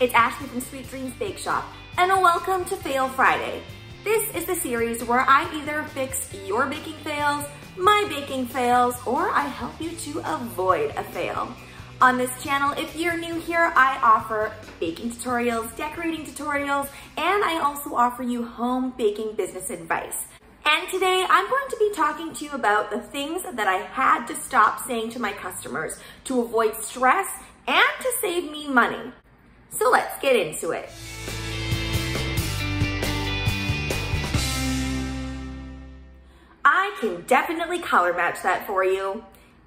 it's Ashleigh from Sweet Dreams Bake Shoppe, and a welcome to Fail Friday. This is the series where I either fix your baking fails, my baking fails, or I help you to avoid a fail. On this channel, if you're new here, I offer baking tutorials, decorating tutorials, and I also offer you home baking business advice. And today I'm going to be talking to you about the things that I had to stop saying to my customers to avoid stress and to save me money. So let's get into it. I can definitely color match that for you.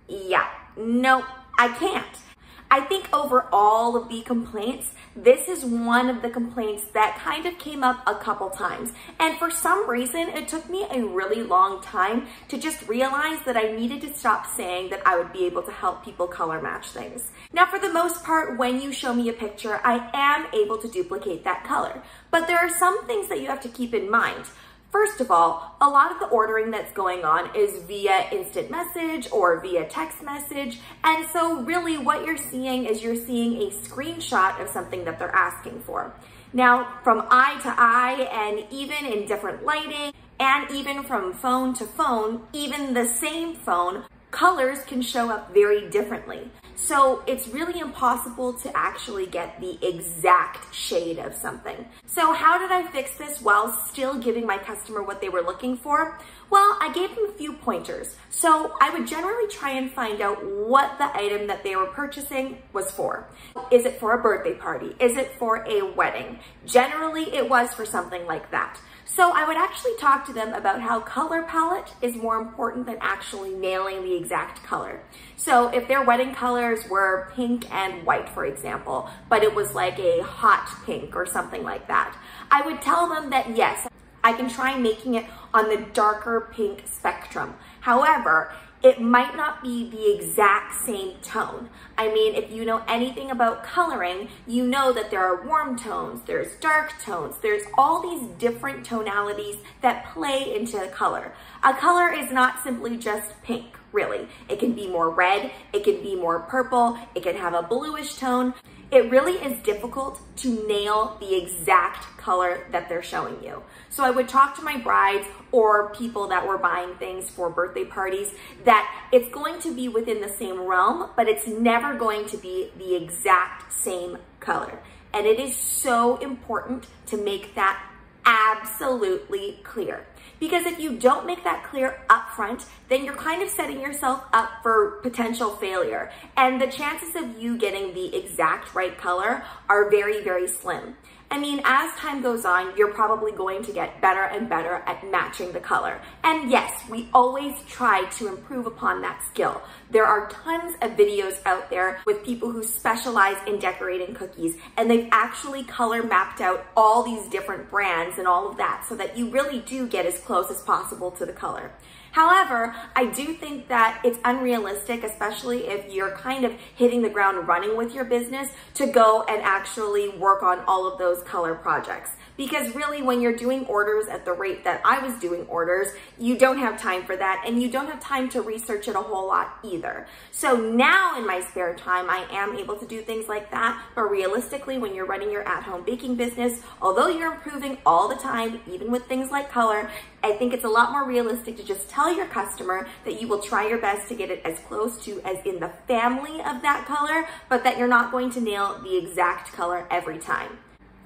Yeah, no, I can't. I think over all of the complaints, this is one of the complaints that kind of came up a couple times. And for some reason, it took me a really long time to just realize that I needed to stop saying that I would be able to help people color match things. Now, for the most part, when you show me a picture, I am able to duplicate that color. But there are some things that you have to keep in mind. First of all, a lot of the ordering that's going on is via instant message or via text message. And so really what you're seeing is you're seeing a screenshot of something that they're asking for. Now, from eye to eye and even in different lighting and even from phone to phone, even the same phone, colors can show up very differently. So it's really impossible to actually get the exact shade of something. So how did I fix this while still giving my customer what they were looking for? Well, I gave them a few pointers. So I would generally try and find out what the item that they were purchasing was for. Is it for a birthday party? Is it for a wedding? Generally, it was for something like that. So I would actually talk to them about how color palette is more important than actually nailing the exact color. So if their wedding colors were pink and white, for example, but it was like a hot pink or something like that, I would tell them that yes, I can try making it on the darker pink spectrum. However, it might not be the exact same tone. I mean, if you know anything about coloring, you know that there are warm tones, there's dark tones, there's all these different tonalities that play into a color. A color is not simply just pink, really. It can be more red, it can be more purple, it can have a bluish tone. It really is difficult to nail the exact color that they're showing you. So I would talk to my brides or people that were buying things for birthday parties that it's going to be within the same realm, but it's never going to be the exact same color. And it is so important to make that absolutely clear. Because if you don't make that clear up front, then you're kind of setting yourself up for potential failure. And the chances of you getting the exact right color are very, very slim. I mean, as time goes on, you're probably going to get better and better at matching the color. And yes, we always try to improve upon that skill. There are tons of videos out there with people who specialize in decorating cookies and they've actually color mapped out all these different brands and all of that so that you really do get as close as possible to the color. However, I do think that it's unrealistic, especially if you're kind of hitting the ground running with your business, to go and actually work on all of those color projects. Because really, when you're doing orders at the rate that I was doing orders, you don't have time for that and you don't have time to research it a whole lot either. So now in my spare time, I am able to do things like that. But realistically, when you're running your at-home baking business, although you're improving all the time, even with things like color, I think it's a lot more realistic to just tell your customer that you will try your best to get it as close to as in the family of that color, but that you're not going to nail the exact color every time.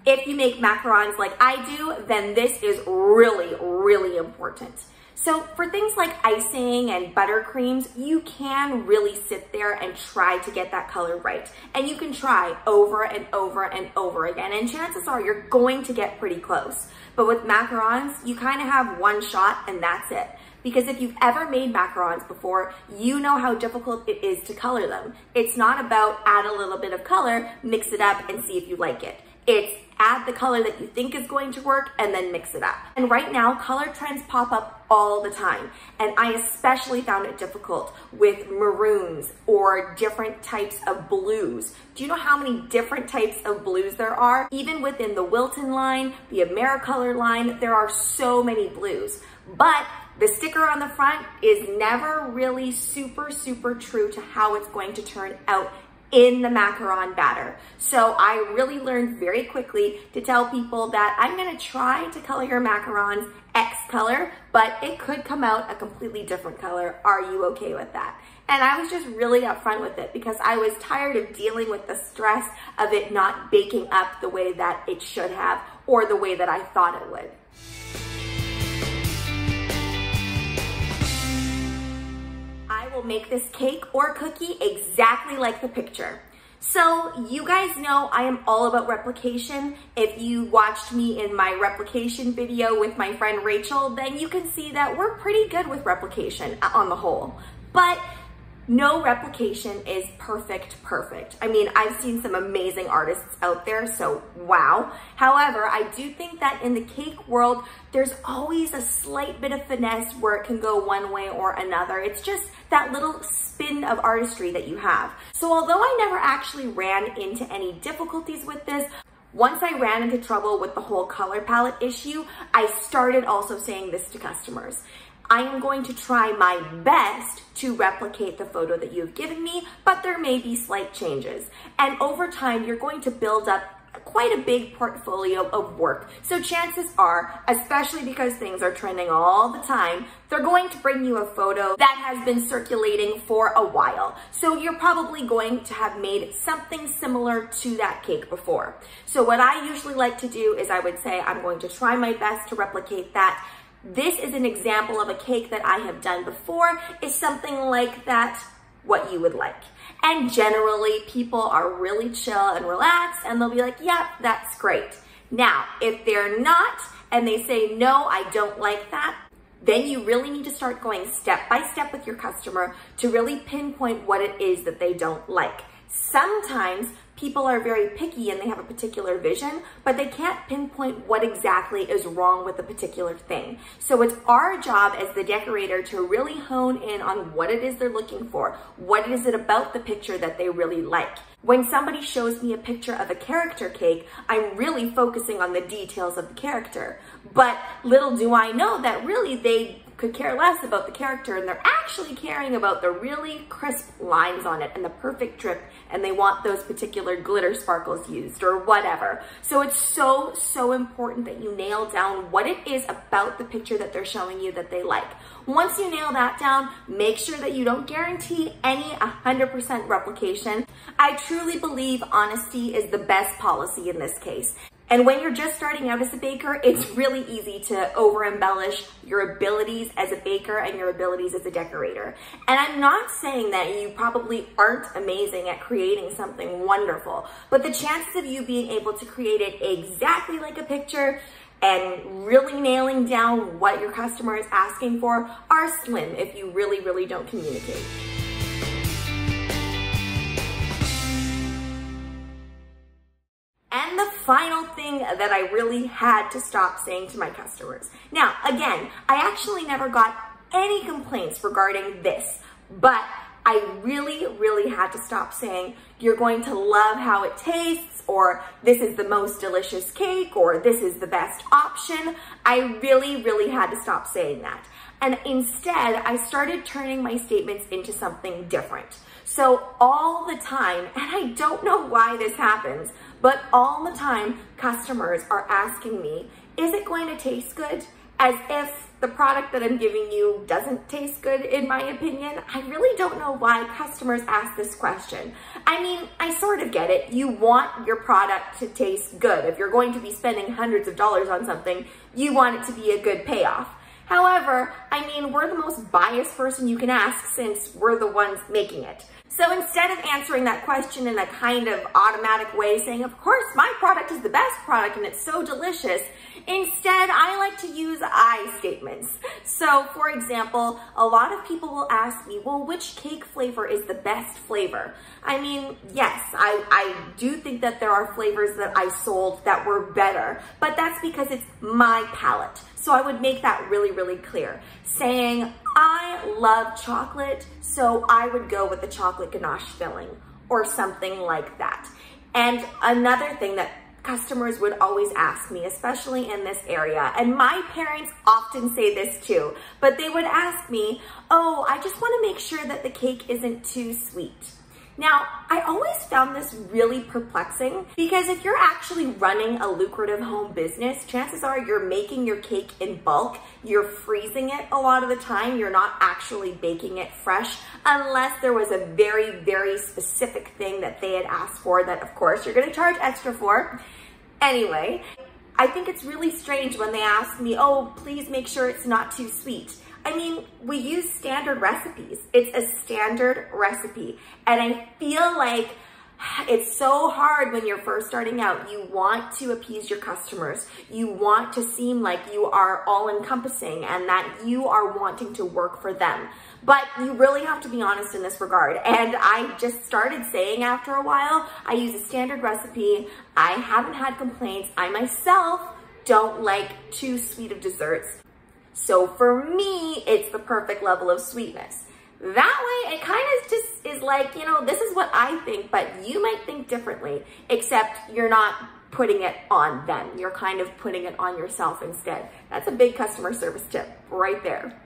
If you make macarons like I do, then this is really, really important. So for things like icing and buttercreams, you can really sit there and try to get that color right. And you can try over and over and over again. And chances are you're going to get pretty close. But with macarons, you kind of have one shot and that's it. Because if you've ever made macarons before, you know how difficult it is to color them. It's not about add a little bit of color, mix it up and see if you like it. It's add the color that you think is going to work and then mix it up. And right now, color trends pop up all the time. And I especially found it difficult with maroons or different types of blues. Do you know how many different types of blues there are? Even within the Wilton line, the Americolor line, there are so many blues. But the sticker on the front is never really super, super true to how it's going to turn out in the macaron batter. So I really learned very quickly to tell people that I'm gonna try to color your macarons X color, but it could come out a completely different color. Are you okay with that? And I was just really upfront with it because I was tired of dealing with the stress of it not baking up the way that it should have or the way that I thought it would. Will make this cake or cookie exactly like the picture. So you guys know I am all about replication. If you watched me in my replication video with my friend Rachel, then you can see that we're pretty good with replication uh, on the whole. But no replication is perfect, perfect. I mean, I've seen some amazing artists out there, so wow. However, I do think that in the cake world, there's always a slight bit of finesse where it can go one way or another. It's just that little spin of artistry that you have. So although I never actually ran into any difficulties with this, once I ran into trouble with the whole color palette issue, I started also saying this to customers. I am going to try my best to replicate the photo that you've given me, but there may be slight changes. And over time, you're going to build up quite a big portfolio of work. So chances are, especially because things are trending all the time, they're going to bring you a photo that has been circulating for a while. So you're probably going to have made something similar to that cake before. So what I usually like to do is I would say, I'm going to try my best to replicate that this is an example of a cake that I have done before. Is something like that what you would like? And generally people are really chill and relaxed and they'll be like, yep, that's great. Now, if they're not and they say, no, I don't like that, then you really need to start going step by step with your customer to really pinpoint what it is that they don't like. Sometimes people are very picky and they have a particular vision, but they can't pinpoint what exactly is wrong with a particular thing. So it's our job as the decorator to really hone in on what it is they're looking for. What is it about the picture that they really like? When somebody shows me a picture of a character cake, I'm really focusing on the details of the character. But little do I know that really they could care less about the character and they're actually caring about the really crisp lines on it and the perfect drip and they want those particular glitter sparkles used or whatever. So it's so, so important that you nail down what it is about the picture that they're showing you that they like. Once you nail that down, make sure that you don't guarantee any 100% replication. I truly believe honesty is the best policy in this case. And when you're just starting out as a baker, it's really easy to over embellish your abilities as a baker and your abilities as a decorator. And I'm not saying that you probably aren't amazing at creating something wonderful, but the chances of you being able to create it exactly like a picture and really nailing down what your customer is asking for are slim if you really, really don't communicate. Final thing that I really had to stop saying to my customers. Now, again, I actually never got any complaints regarding this, but I really, really had to stop saying, you're going to love how it tastes, or this is the most delicious cake, or this is the best option. I really, really had to stop saying that. And instead, I started turning my statements into something different. So all the time, and I don't know why this happens, but all the time, customers are asking me, is it going to taste good? As if the product that I'm giving you doesn't taste good, in my opinion. I really don't know why customers ask this question. I mean, I sort of get it. You want your product to taste good. If you're going to be spending hundreds of dollars on something, you want it to be a good payoff. However, I mean, we're the most biased person you can ask since we're the ones making it. So instead of answering that question in a kind of automatic way, saying, of course, my product is the best product and it's so delicious, instead, I like to use I statements. So for example, a lot of people will ask me, well, which cake flavor is the best flavor? I mean, yes, I, I do think that there are flavors that I sold that were better, but that's because it's my palate. So I would make that really, really clear, saying, I love chocolate, so I would go with the chocolate ganache filling or something like that. And another thing that customers would always ask me, especially in this area, and my parents often say this too, but they would ask me, oh, I just wanna make sure that the cake isn't too sweet. Now, I always found this really perplexing because if you're actually running a lucrative home business, chances are you're making your cake in bulk, you're freezing it a lot of the time, you're not actually baking it fresh unless there was a very, very specific thing that they had asked for that of course you're gonna charge extra for. Anyway, I think it's really strange when they ask me, oh, please make sure it's not too sweet. I mean, we use standard recipes. It's a standard recipe. And I feel like it's so hard when you're first starting out. You want to appease your customers. You want to seem like you are all encompassing and that you are wanting to work for them. But you really have to be honest in this regard. And I just started saying after a while, I use a standard recipe. I haven't had complaints. I myself don't like too sweet of desserts. So for me, it's the perfect level of sweetness. That way, it kind of just is like, you know, this is what I think, but you might think differently, except you're not putting it on them. You're kind of putting it on yourself instead. That's a big customer service tip right there.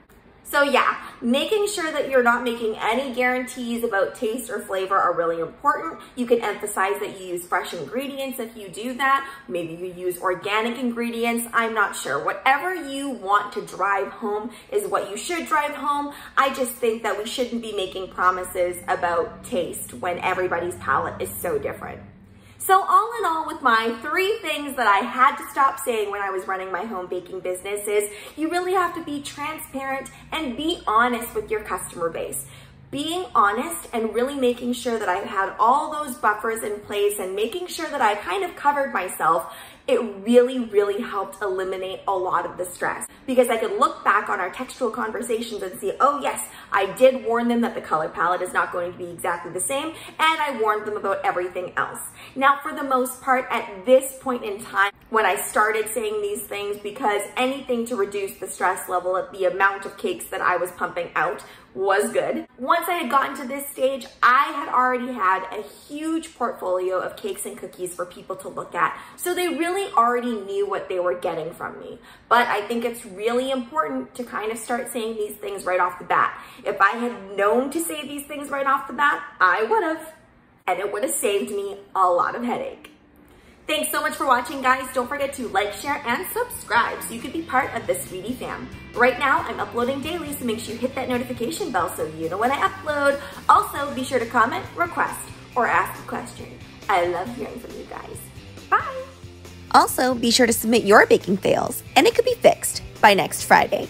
So yeah, making sure that you're not making any guarantees about taste or flavor are really important. You can emphasize that you use fresh ingredients if you do that. Maybe you use organic ingredients. I'm not sure. Whatever you want to drive home is what you should drive home. I just think that we shouldn't be making promises about taste when everybody's palate is so different. So all in all, with my three things that I had to stop saying when I was running my home baking business is you really have to be transparent and be honest with your customer base being honest and really making sure that I had all those buffers in place and making sure that I kind of covered myself it really, really helped eliminate a lot of the stress because I could look back on our textual conversations and see, oh yes, I did warn them that the color palette is not going to be exactly the same, and I warned them about everything else. Now, for the most part, at this point in time, when I started saying these things, because anything to reduce the stress level of the amount of cakes that I was pumping out was good. Once I had gotten to this stage, I had already had a huge portfolio of cakes and cookies for people to look at. So they really already knew what they were getting from me. But I think it's really important to kind of start saying these things right off the bat. If I had known to say these things right off the bat, I would have. And it would have saved me a lot of headache. Thanks so much for watching, guys. Don't forget to like, share, and subscribe so you can be part of the Sweety fam. Right now, I'm uploading daily, so make sure you hit that notification bell so you know when I upload. Also, be sure to comment, request, or ask a question. I love hearing from you guys. Bye! Also, be sure to submit your baking fails, and it could be fixed by next Friday.